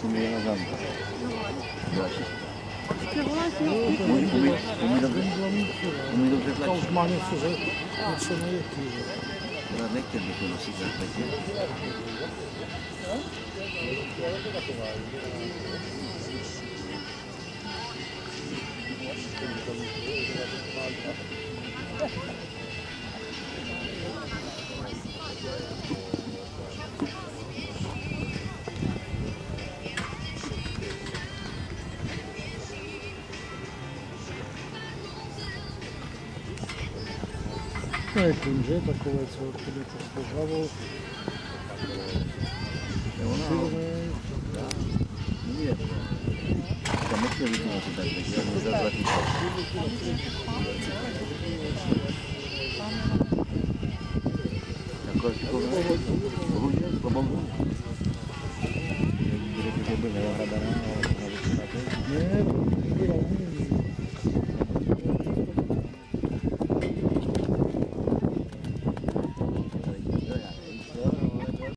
comida nós vamos. Comida do reflexo. Os manos fazer, funcionei aqui. Ela nem tem de conhecer, já está aqui. Ну, як він вже колись коли це Нет. Ні. Тому що відмовити так, я вже захищав. Також, коли гуляв, помогу. Я не буду, я благодарна.